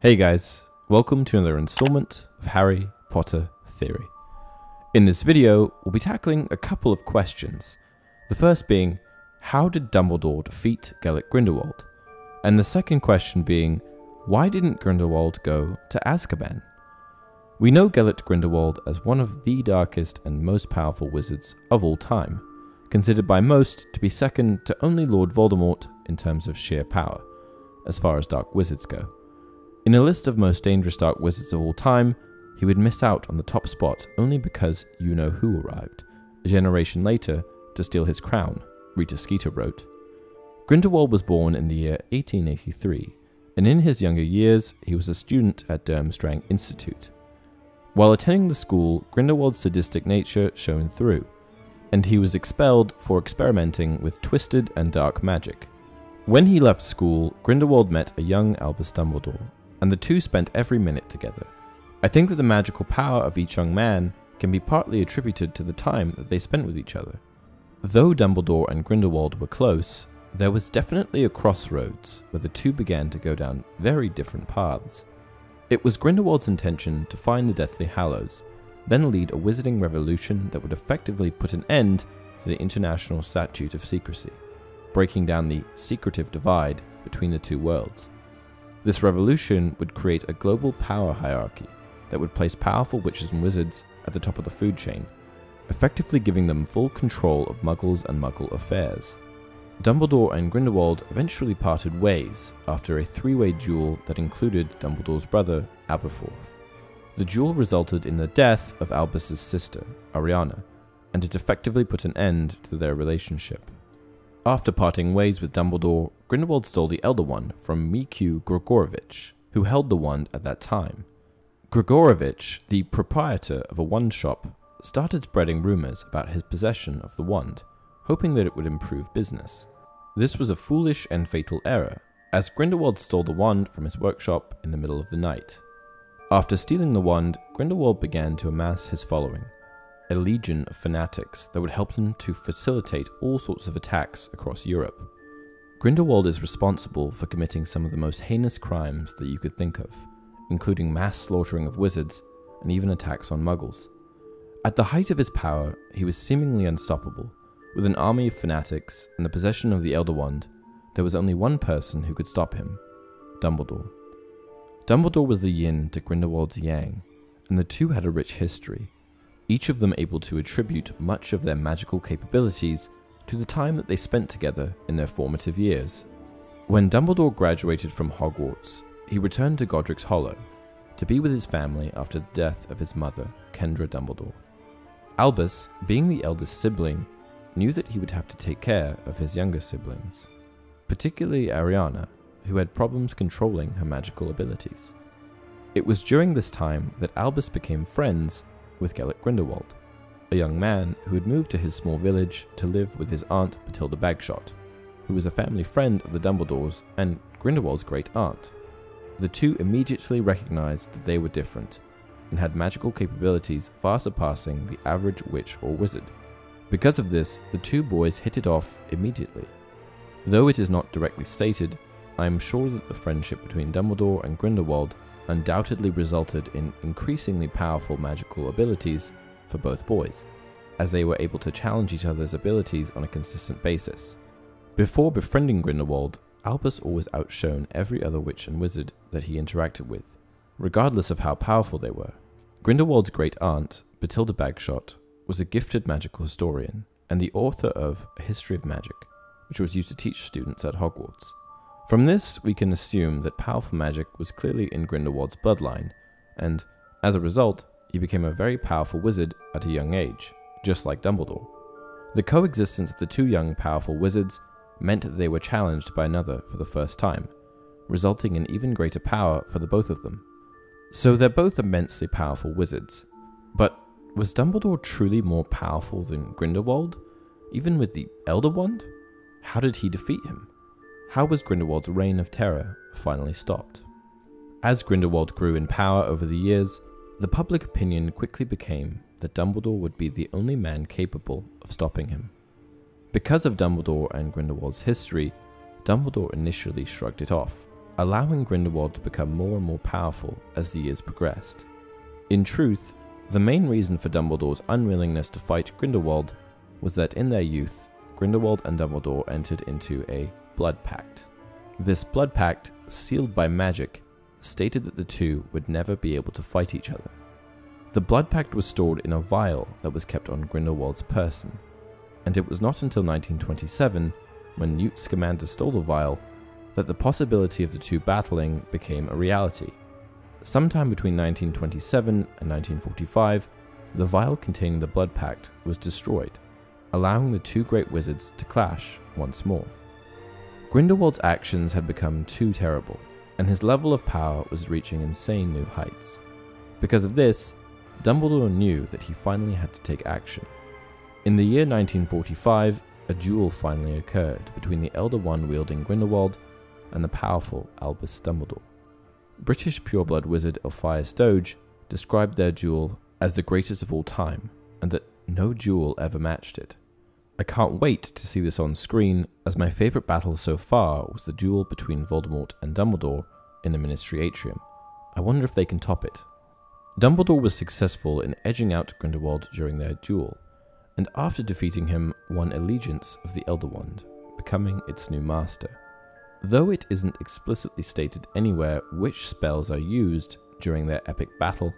Hey guys, welcome to another installment of Harry Potter Theory. In this video, we'll be tackling a couple of questions. The first being, how did Dumbledore defeat Gellert Grindelwald? And the second question being, why didn't Grindelwald go to Azkaban? We know Gellert Grindelwald as one of the darkest and most powerful wizards of all time, considered by most to be second to only Lord Voldemort in terms of sheer power, as far as dark wizards go. In a list of most dangerous dark wizards of all time, he would miss out on the top spot only because you know who arrived, a generation later, to steal his crown, Rita Skeeter wrote. Grindelwald was born in the year 1883, and in his younger years, he was a student at Durmstrang Institute. While attending the school, Grindelwald's sadistic nature shone through, and he was expelled for experimenting with twisted and dark magic. When he left school, Grindelwald met a young Albus Dumbledore, and the two spent every minute together. I think that the magical power of each young man can be partly attributed to the time that they spent with each other. Though Dumbledore and Grindelwald were close, there was definitely a crossroads where the two began to go down very different paths. It was Grindelwald's intention to find the Deathly Hallows, then lead a wizarding revolution that would effectively put an end to the International Statute of Secrecy, breaking down the secretive divide between the two worlds. This revolution would create a global power hierarchy that would place powerful witches and wizards at the top of the food chain, effectively giving them full control of muggles and muggle affairs. Dumbledore and Grindelwald eventually parted ways after a three-way duel that included Dumbledore's brother, Aberforth. The duel resulted in the death of Albus's sister, Ariana, and it effectively put an end to their relationship. After parting ways with Dumbledore, Grindelwald stole the Elder Wand from Mykew Gregorovitch, who held the wand at that time. Gregorovitch, the proprietor of a wand shop, started spreading rumors about his possession of the wand, hoping that it would improve business. This was a foolish and fatal error, as Grindelwald stole the wand from his workshop in the middle of the night. After stealing the wand, Grindelwald began to amass his following, a legion of fanatics that would help him to facilitate all sorts of attacks across Europe. Grindelwald is responsible for committing some of the most heinous crimes that you could think of, including mass slaughtering of wizards and even attacks on muggles. At the height of his power, he was seemingly unstoppable. With an army of fanatics and the possession of the Elder Wand, there was only one person who could stop him Dumbledore. Dumbledore was the yin to Grindelwald's yang, and the two had a rich history, each of them able to attribute much of their magical capabilities to the time that they spent together in their formative years. When Dumbledore graduated from Hogwarts, he returned to Godric's Hollow to be with his family after the death of his mother, Kendra Dumbledore. Albus, being the eldest sibling, knew that he would have to take care of his younger siblings, particularly Ariana, who had problems controlling her magical abilities. It was during this time that Albus became friends with Gellert Grindelwald, a young man who had moved to his small village to live with his aunt Bathilda Bagshot, who was a family friend of the Dumbledores and Grindelwald's great aunt. The two immediately recognized that they were different and had magical capabilities far surpassing the average witch or wizard. Because of this, the two boys hit it off immediately. Though it is not directly stated, I am sure that the friendship between Dumbledore and Grindelwald undoubtedly resulted in increasingly powerful magical abilities for both boys, as they were able to challenge each other's abilities on a consistent basis. Before befriending Grindelwald, Albus always outshone every other witch and wizard that he interacted with, regardless of how powerful they were. Grindelwald's great aunt, Bathilda Bagshot, was a gifted magical historian and the author of A History of Magic, which was used to teach students at Hogwarts. From this, we can assume that powerful magic was clearly in Grindelwald's bloodline, and, as a result, he became a very powerful wizard at a young age, just like Dumbledore. The coexistence of the two young powerful wizards meant that they were challenged by another for the first time, resulting in even greater power for the both of them. So they're both immensely powerful wizards. But was Dumbledore truly more powerful than Grindelwald? Even with the Elder Wand? How did he defeat him? How was Grindelwald's reign of terror finally stopped? As Grindelwald grew in power over the years, the public opinion quickly became that Dumbledore would be the only man capable of stopping him. Because of Dumbledore and Grindelwald's history, Dumbledore initially shrugged it off, allowing Grindelwald to become more and more powerful as the years progressed. In truth, the main reason for Dumbledore's unwillingness to fight Grindelwald was that in their youth, Grindelwald and Dumbledore entered into a blood pact. This blood pact, sealed by magic, stated that the two would never be able to fight each other. The blood pact was stored in a vial that was kept on Grindelwald's person, and it was not until 1927, when Newt Scamander stole the vial, that the possibility of the two battling became a reality. Sometime between 1927 and 1945, the vial containing the blood pact was destroyed, allowing the two great wizards to clash once more. Grindelwald's actions had become too terrible, and his level of power was reaching insane new heights. Because of this, Dumbledore knew that he finally had to take action. In the year 1945, a duel finally occurred between the Elder Wand wielding Grindelwald and the powerful Albus Dumbledore. British pureblood wizard Elphias Doge described their duel as the greatest of all time, and that no duel ever matched it. I can't wait to see this on screen, as my favourite battle so far was the duel between Voldemort and Dumbledore in the Ministry Atrium. I wonder if they can top it. Dumbledore was successful in edging out Grindelwald during their duel, and after defeating him, won allegiance of the Elder Wand, becoming its new master. Though it isn't explicitly stated anywhere which spells are used during their epic battle,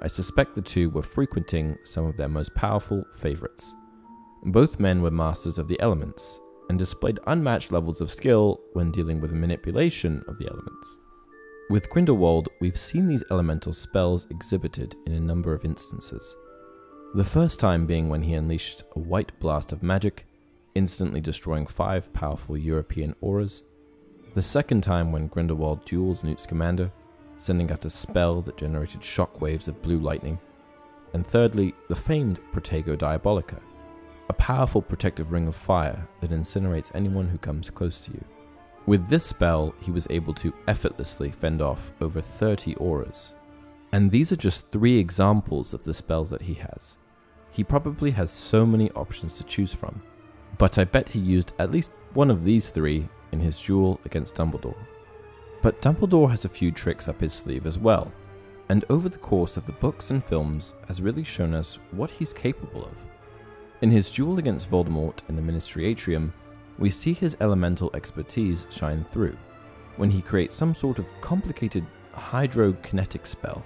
I suspect the two were frequenting some of their most powerful favourites. Both men were masters of the elements, and displayed unmatched levels of skill when dealing with the manipulation of the elements. With Grindelwald, we've seen these elemental spells exhibited in a number of instances. The first time being when he unleashed a white blast of magic, instantly destroying five powerful European Aurors. The second time when Grindelwald duels Newt Scamander, sending out a spell that generated shockwaves of blue lightning. And thirdly, the famed Protego Diabolica, powerful protective ring of fire that incinerates anyone who comes close to you. With this spell, he was able to effortlessly fend off over 30 Aurors. And these are just three examples of the spells that he has. He probably has so many options to choose from, but I bet he used at least one of these three in his duel against Dumbledore. But Dumbledore has a few tricks up his sleeve as well, and over the course of the books and films has really shown us what he's capable of. In his duel against Voldemort in the Ministry Atrium, we see his elemental expertise shine through when he creates some sort of complicated hydrokinetic spell.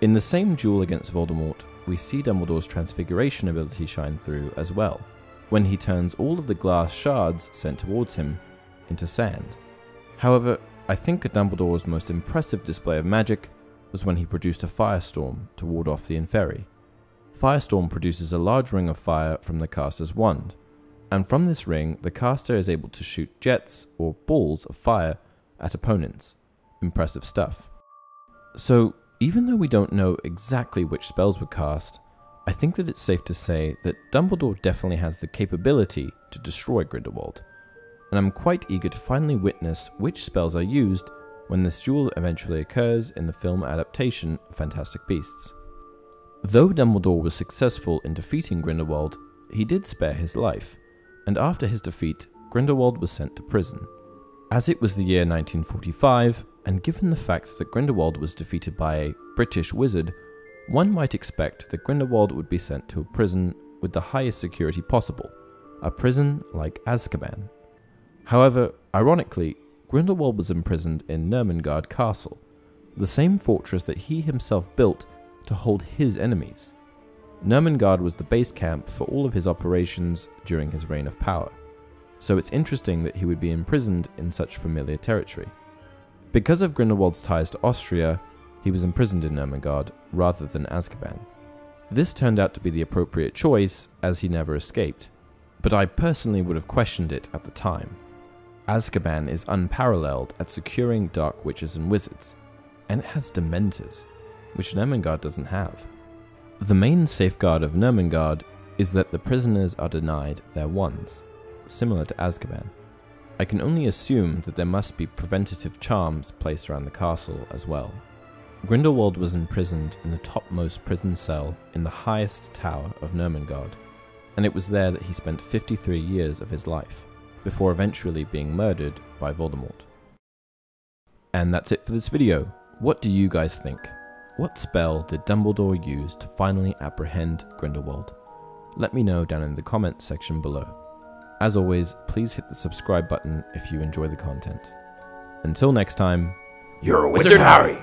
In the same duel against Voldemort, we see Dumbledore's transfiguration ability shine through as well, when he turns all of the glass shards sent towards him into sand. However, I think Dumbledore's most impressive display of magic was when he produced a firestorm to ward off the Inferi. Firestorm produces a large ring of fire from the caster's wand, and from this ring, the caster is able to shoot jets or balls of fire at opponents. Impressive stuff. So, even though we don't know exactly which spells were cast, I think that it's safe to say that Dumbledore definitely has the capability to destroy Grindelwald, and I'm quite eager to finally witness which spells are used when this duel eventually occurs in the film adaptation of Fantastic Beasts. Though Dumbledore was successful in defeating Grindelwald, he did spare his life, and after his defeat, Grindelwald was sent to prison. As it was the year 1945, and given the fact that Grindelwald was defeated by a British wizard, one might expect that Grindelwald would be sent to a prison with the highest security possible, a prison like Azkaban. However, ironically, Grindelwald was imprisoned in Nurmengard Castle, the same fortress that he himself built to hold his enemies. Nurmengard was the base camp for all of his operations during his reign of power, so it's interesting that he would be imprisoned in such familiar territory. Because of Grindelwald's ties to Austria, he was imprisoned in Nurmengard rather than Azkaban. This turned out to be the appropriate choice as he never escaped, but I personally would have questioned it at the time. Azkaban is unparalleled at securing dark witches and wizards, and it has dementors, which Nurmengard doesn't have. The main safeguard of Nurmengard is that the prisoners are denied their wands, similar to Azkaban. I can only assume that there must be preventative charms placed around the castle as well. Grindelwald was imprisoned in the topmost prison cell in the highest tower of Nurmengard, and it was there that he spent 53 years of his life, before eventually being murdered by Voldemort. And that's it for this video. What do you guys think? What spell did Dumbledore use to finally apprehend Grindelwald? Let me know down in the comments section below. As always, please hit the subscribe button if you enjoy the content. Until next time, You're a wizard, Harry.